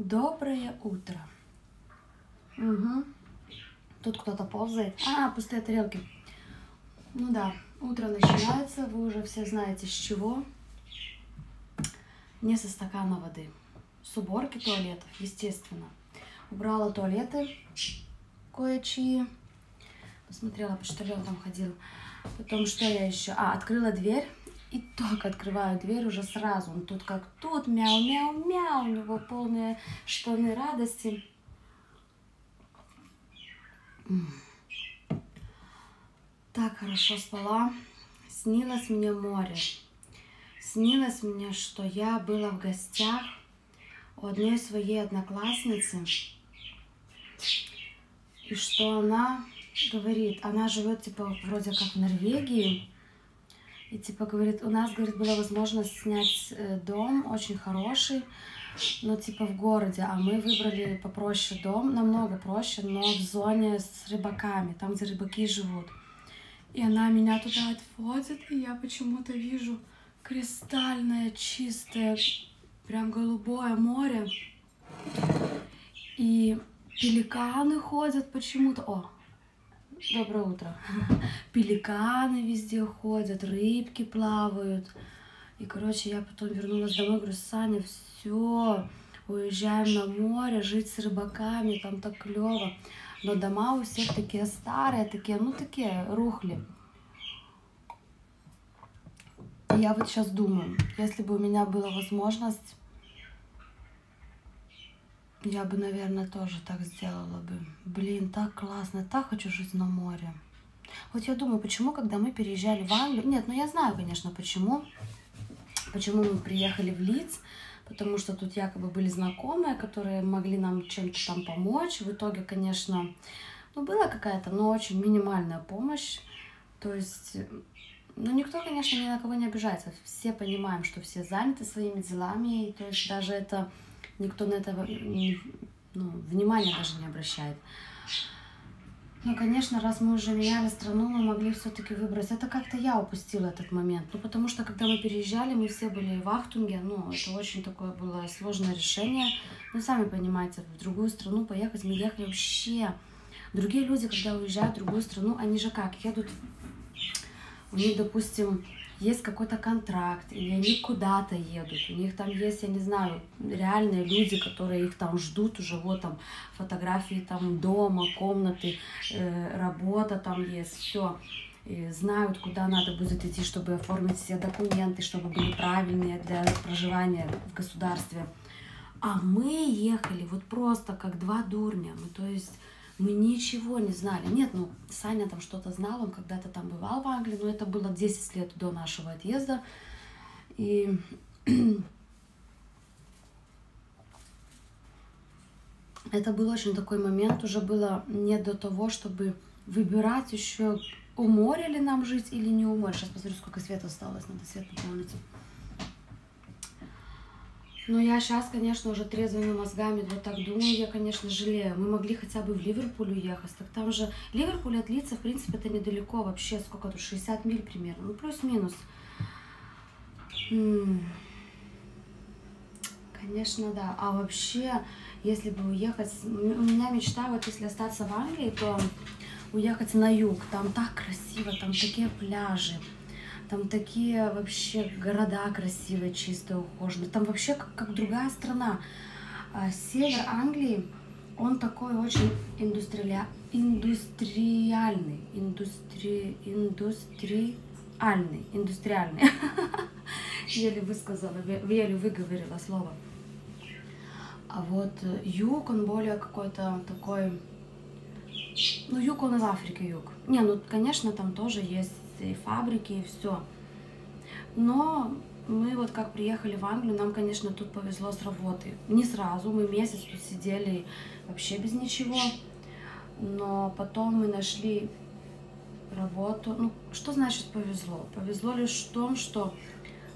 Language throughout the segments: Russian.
Доброе утро. Угу. Тут кто-то ползает. А, пустые тарелки. Ну да, утро начинается, вы уже все знаете с чего. Не со стакана воды. С уборки туалетов, естественно. Убрала туалеты кое-чьи. Посмотрела, почтальон там ходил. Потом что я еще? А, открыла дверь. И только открываю дверь, уже сразу он тут как тут, мяу-мяу-мяу, у него полные штаны радости. Так хорошо спала. Снилось мне море. Снилось мне, что я была в гостях у одной своей одноклассницы, и что она говорит, она живет типа вроде как в Норвегии, и типа говорит, у нас, говорит, была возможность снять э, дом очень хороший, но типа в городе, а мы выбрали попроще дом, намного проще, но в зоне с рыбаками, там, где рыбаки живут. И она меня туда отводит, и я почему-то вижу кристальное, чистое, прям голубое море. И пеликаны ходят почему-то. О, Доброе утро. Пеликаны везде ходят, рыбки плавают. И, короче, я потом вернулась домой, говорю, Саня, все, уезжаем на море, жить с рыбаками, там так клево. Но дома у всех такие старые, такие, ну, такие рухли. И я вот сейчас думаю, если бы у меня была возможность я бы, наверное, тоже так сделала бы. Блин, так классно, так хочу жить на море. Вот я думаю, почему, когда мы переезжали в Англию... Нет, ну я знаю, конечно, почему. Почему мы приехали в Лидс. Потому что тут якобы были знакомые, которые могли нам чем-то там помочь. В итоге, конечно, ну, была какая-то, но очень минимальная помощь. То есть, ну, никто, конечно, ни на кого не обижается. Все понимаем, что все заняты своими делами. И, то есть, даже это никто на это ну, внимания даже не обращает. Ну, конечно, раз мы уже меняли страну, мы могли все-таки выбрать. Это как-то я упустила этот момент. Ну, потому что, когда мы переезжали, мы все были в Ахтунге. Ну, это очень такое было сложное решение. Ну, сами понимаете, в другую страну поехать, мы ехали вообще... Другие люди, когда уезжают в другую страну, они же как, едут... У них, допустим, есть какой-то контракт, или они куда-то едут, у них там есть, я не знаю, реальные люди, которые их там ждут уже, вот там фотографии там дома, комнаты, э, работа там есть, все. Знают, куда надо будет идти, чтобы оформить все документы, чтобы были правильные для проживания в государстве. А мы ехали вот просто как два дурня. Мы, то есть мы ничего не знали. Нет, ну, Саня там что-то знал, он когда-то там бывал в Англии, но это было 10 лет до нашего отъезда. И это был очень такой момент, уже было не до того, чтобы выбирать еще, у моря ли нам жить или не у моря. Сейчас посмотрю, сколько света осталось, надо свет наполнить. Но я сейчас, конечно, уже трезвыми мозгами вот так думаю, я, конечно, жалею. Мы могли хотя бы в Ливерпуль уехать. Так там же Ливерпуль от Лица, в принципе, это недалеко вообще. Сколько тут? 60 миль примерно. Ну, плюс-минус. Конечно, да. А вообще, если бы уехать... У меня мечта, вот если остаться в Англии, то уехать на юг. Там так красиво, там такие пляжи там такие вообще города красивые, чистые, ухоженные. Там вообще как, как другая страна. А, север Англии, он такой очень индустриали... индустриальный. Индустри... Индустриальный. Индустриальный. Еле высказала, еле выговорила слово. А вот юг, он более какой-то такой... Ну, юг, он из Африки юг. Не, ну, конечно, там тоже есть и фабрики, и все. Но мы вот как приехали в Англию, нам, конечно, тут повезло с работы. Не сразу, мы месяц тут сидели вообще без ничего. Но потом мы нашли работу. Ну, что значит повезло? Повезло лишь в том, что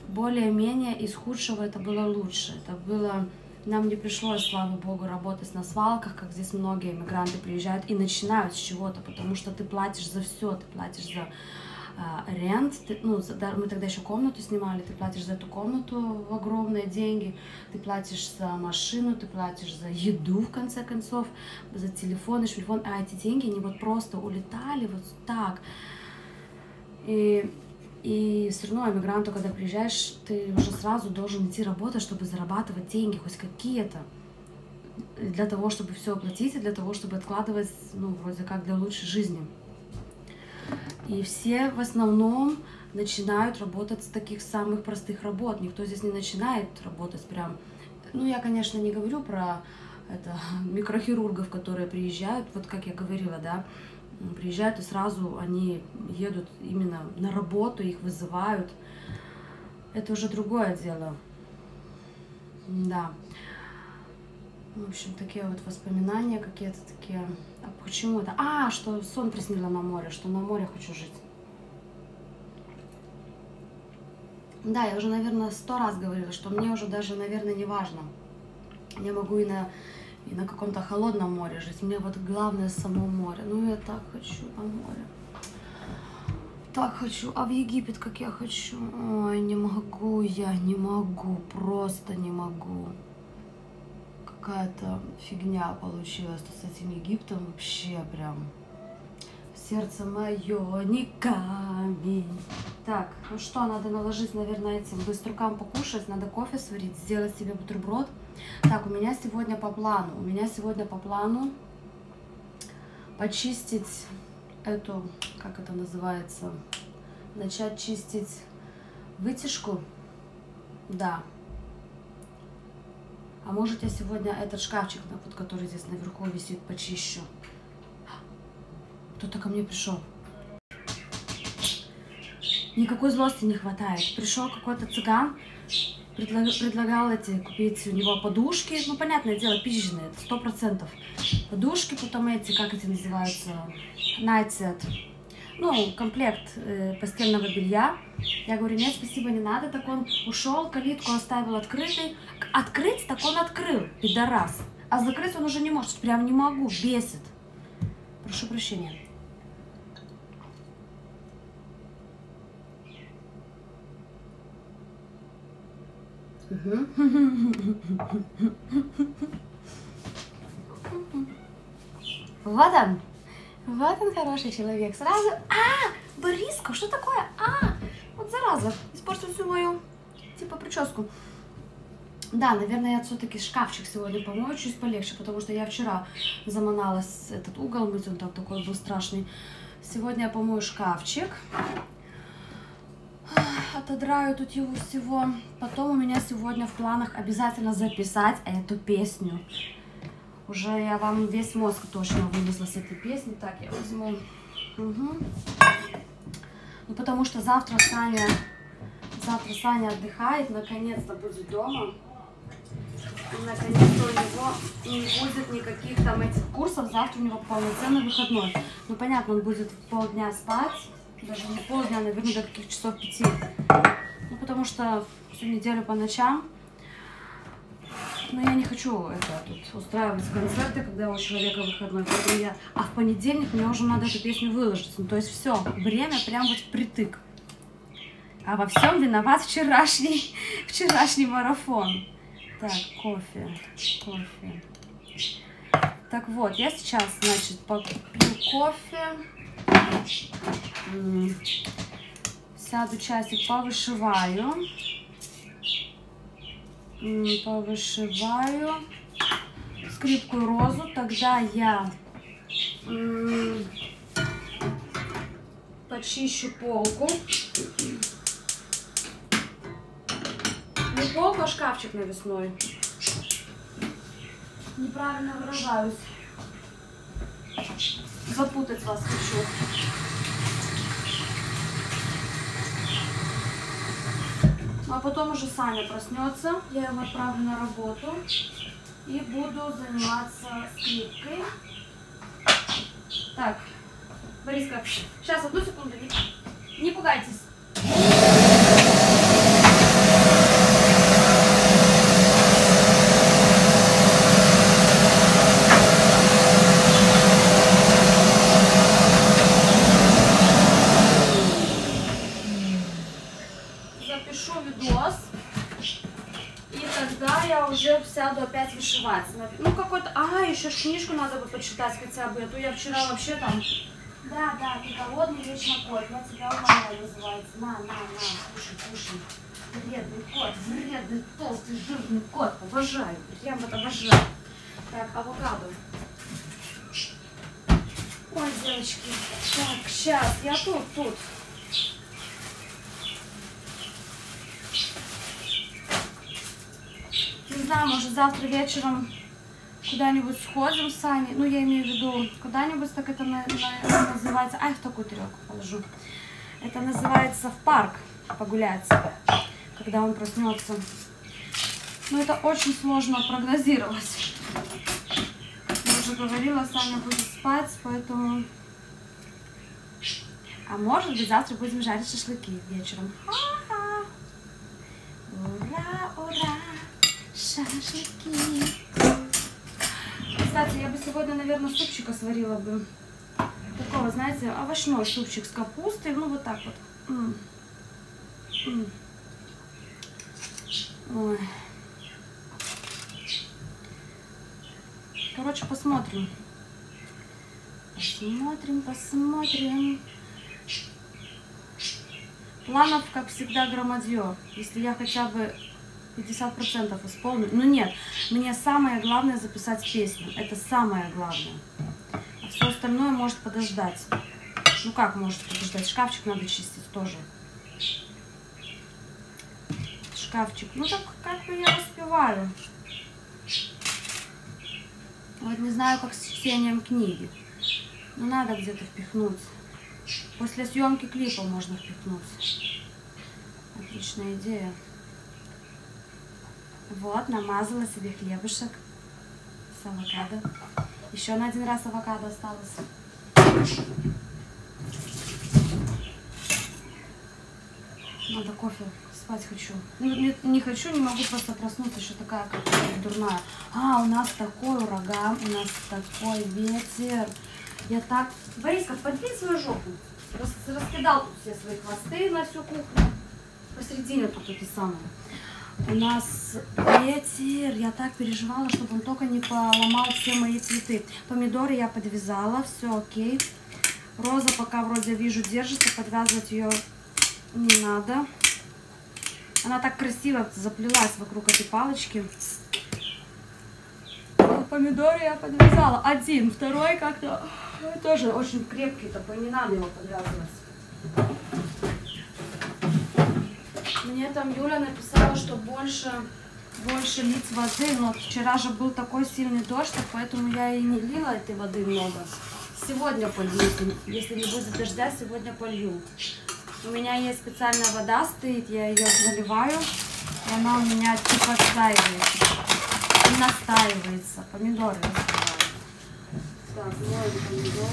более-менее из худшего это было лучше. Это было... Нам не пришлось, слава богу, работать на свалках, как здесь многие иммигранты приезжают и начинают с чего-то, потому что ты платишь за все, ты платишь за рент, ты, ну, мы тогда еще комнату снимали, ты платишь за эту комнату огромные деньги, ты платишь за машину, ты платишь за еду, в конце концов, за телефон и телефон, а эти деньги, они вот просто улетали вот так. И, и все равно эмигранту, когда приезжаешь, ты уже сразу должен идти работать, чтобы зарабатывать деньги, хоть какие-то для того, чтобы все оплатить, и для того, чтобы откладывать, ну, вроде как для лучшей жизни. И все в основном начинают работать с таких самых простых работ. Никто здесь не начинает работать прям... Ну, я, конечно, не говорю про это, микрохирургов, которые приезжают, вот как я говорила, да, приезжают и сразу они едут именно на работу, их вызывают. Это уже другое дело. Да. В общем, такие вот воспоминания какие-то такие. А почему это? А, что сон приснила на море, что на море хочу жить. Да, я уже, наверное, сто раз говорила, что мне уже даже, наверное, не важно. Я могу и на, и на каком-то холодном море жить. Мне вот главное само море. Ну, я так хочу на море. Так хочу. А в Египет как я хочу. Ой, не могу я, не могу. Просто не могу какая-то фигня получилась с этим Египтом. Вообще прям сердце мое не камень. Так, ну что, надо наложить, наверное, этим быструкам покушать, надо кофе сварить, сделать себе бутерброд. Так, у меня сегодня по плану, у меня сегодня по плану почистить эту, как это называется, начать чистить вытяжку. Да, а может я сегодня этот шкафчик, вот, который здесь наверху висит, почищу? Кто-то ко мне пришел. Никакой злости не хватает. Пришел какой-то цыган, предлагал, предлагал эти купить у него подушки. Ну, понятное дело, пизженные, сто процентов. Подушки, потом эти, как эти называются, set ну, комплект э, постельного белья. Я говорю, нет, спасибо, не надо. Так он ушел, калитку оставил открытой. Открыть, так он открыл, пидорас. А закрыть он уже не может, прям не могу, бесит. Прошу прощения. Вот он. Вот он хороший человек. Сразу, а, Бориска, что такое? А, вот зараза, испортил всю мою, типа, прическу. Да, наверное, я все-таки шкафчик сегодня помою чуть полегче, потому что я вчера заманалась этот угол мыть, он там такой был страшный. Сегодня я помою шкафчик, отодраю тут его всего. Потом у меня сегодня в планах обязательно записать эту песню. Уже я вам весь мозг точно вылезла с этой песни. Так, я возьму. Угу. Ну, потому что завтра Саня, завтра Саня отдыхает, наконец-то будет дома. Наконец-то у него не будет никаких там этих курсов. Завтра у него полноценный выходной. Ну, понятно, он будет полдня спать. Даже не полдня, наверное, до каких часов пяти. Ну, потому что всю неделю по ночам но я не хочу это тут устраивать концерты, когда у человека выходной. Поэтому я... А в понедельник мне уже надо эту песню выложить. Ну, то есть все, время прям вот впритык. А во всем виноват вчерашний, вчерашний марафон. Так, кофе, кофе. Так вот, я сейчас, значит, попью кофе. Сяду часик, повышиваю повышиваю скрипкую розу, тогда я почищу полку. Не полку, а шкафчик навесной. Неправильно выражаюсь. Запутать вас хочу. А потом уже Саня проснется, я его отправлю на работу и буду заниматься скрипкой. Так, Бориска, сейчас одну секунду, не, не пугайтесь. сяду опять вышивать. Ну, какой-то... А, еще ж книжку надо бы почитать хотя бы. А то я вчера вообще там... Да, да, ты голодный, вечно кот. Я тебя умоляю, называется. На, на, на, кушай, кушай. Вредный кот, вредный, толстый, жирный кот. Обожаю, прям вот обожаю. Так, авокадо. Ой, девочки. Так, сейчас, я тут, тут. Не знаю, может завтра вечером куда-нибудь сходим с Аней. Ну, я имею в виду, куда-нибудь так это на, на, называется. Ай, в такую тарелку положу. Это называется в парк погулять, когда он проснется. Но это очень сложно прогнозировать. Я уже говорила, Саня будет спать, поэтому... А может быть, завтра будем жарить шашлыки вечером. Ура, ура! Шашлыки! Кстати, я бы сегодня, наверное, супчика сварила бы. Такого, знаете, овощной супчик с капустой. Ну, вот так вот. М -м. Ой. Короче, посмотрим. Посмотрим, посмотрим. Планов, как всегда, громадье. Если я хотя бы 50% исполню. Но нет, мне самое главное записать песню. Это самое главное. А все остальное может подождать. Ну как может подождать? Шкафчик надо чистить тоже. Шкафчик. Ну так как бы я успеваю. Вот не знаю, как с чтением книги. Но надо где-то впихнуть. После съемки клипа можно впихнуть. Отличная идея. Вот, намазала себе хлебушек с авокадо. Еще на один раз авокадо осталось. Надо кофе спать хочу. Ну, не, не хочу, не могу просто проснуться, еще такая как дурная. А, у нас такой ураган, у нас такой ветер. Я так... Бориска, подвинь свою жопу. Рас, раскидал тут все свои хвосты на всю кухню. Посередине тут это самое. У нас ветер. Я так переживала, чтобы он только не поломал все мои цветы. Помидоры я подвязала, все окей. Роза пока вроде вижу держится, подвязывать ее не надо. Она так красиво заплелась вокруг этой палочки. Помидоры я подвязала. Один, второй как-то тоже очень крепкий, такой не надо его подвязывать. Мне там Юля написала, что больше, больше лить воды, но вчера же был такой сильный дождь, поэтому я и не лила этой воды много. Сегодня полью, если не будет дождя, сегодня полью. У меня есть специальная вода стоит, я ее заливаю, и она у меня типа отстаивается. И настаивается. Помидоры. Так, моем помидоры.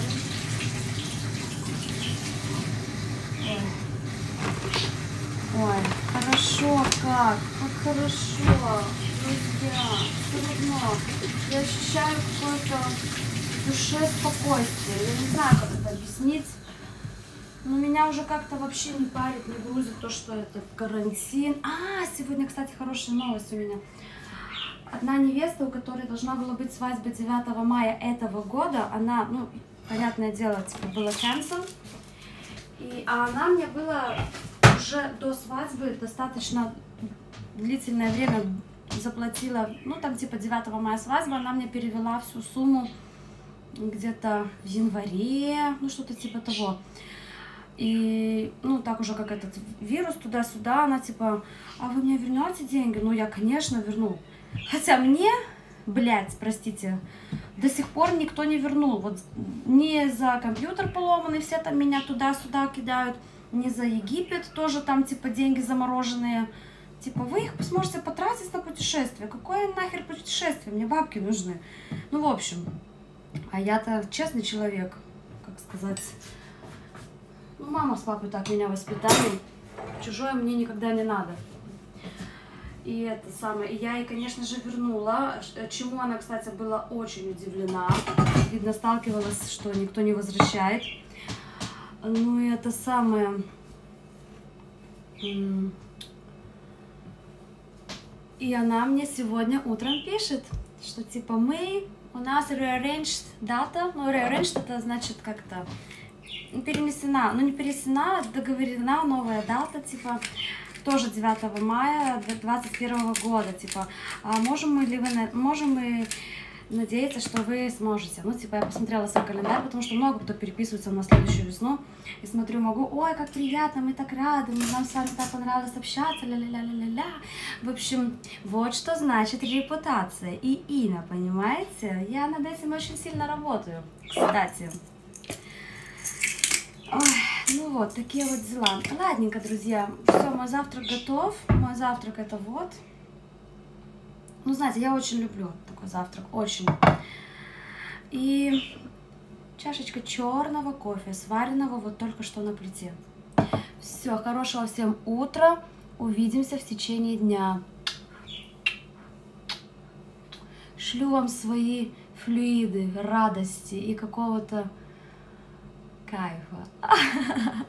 Ой. Ой, хорошо как, как хорошо, друзья, все равно. Я ощущаю какое-то душе спокойствие. Я не знаю, как это объяснить. Но меня уже как-то вообще не парит, не грузит то, что это карантин. А, сегодня, кстати, хорошая новость у меня. Одна невеста, у которой должна была быть свадьба 9 мая этого года, она, ну, понятное дело, типа, была cancel. И, а она мне была уже до свадьбы достаточно длительное время заплатила, ну, там, типа, 9 мая свадьба, она мне перевела всю сумму где-то в январе, ну, что-то типа того. И, ну, так уже как этот вирус туда-сюда, она типа, а вы мне вернете деньги? Ну, я, конечно, верну. Хотя мне, блядь, простите, до сих пор никто не вернул. Вот не за компьютер поломанный, все там меня туда-сюда кидают, не за Египет, тоже там типа деньги замороженные. Типа, вы их сможете потратить на путешествие. Какое нахер путешествие? Мне бабки нужны. Ну, в общем, а я-то честный человек, как сказать ну, мама с папой так меня воспитали. Чужое мне никогда не надо. И это самое. И я ей, конечно же, вернула. Чему она, кстати, была очень удивлена. Видно, сталкивалась, что никто не возвращает. Ну и это самое. И она мне сегодня утром пишет, что типа мы, у нас rearranged дата, ну rearranged это значит как-то перенесена, ну не перенесена, договорена новая дата, типа тоже 9 мая 2021 года, типа, а можем мы ли вы, можем мы надеяться, что вы сможете. Ну, типа, я посмотрела свой календарь, потому что много кто переписывается на следующую весну. И смотрю, могу, ой, как приятно, мы так рады, нам с вами так понравилось общаться, ля-ля-ля-ля-ля. В общем, вот что значит репутация и имя, понимаете? Я над этим очень сильно работаю, кстати. Ой, ну вот, такие вот дела. Ладненько, друзья, все, мой завтрак готов. Мой завтрак это вот. Ну, знаете, я очень люблю такой завтрак, очень. И чашечка черного кофе, сваренного вот только что на плите. Все, хорошего всем утра. Увидимся в течение дня. Шлю вам свои флюиды радости и какого-то кайфа.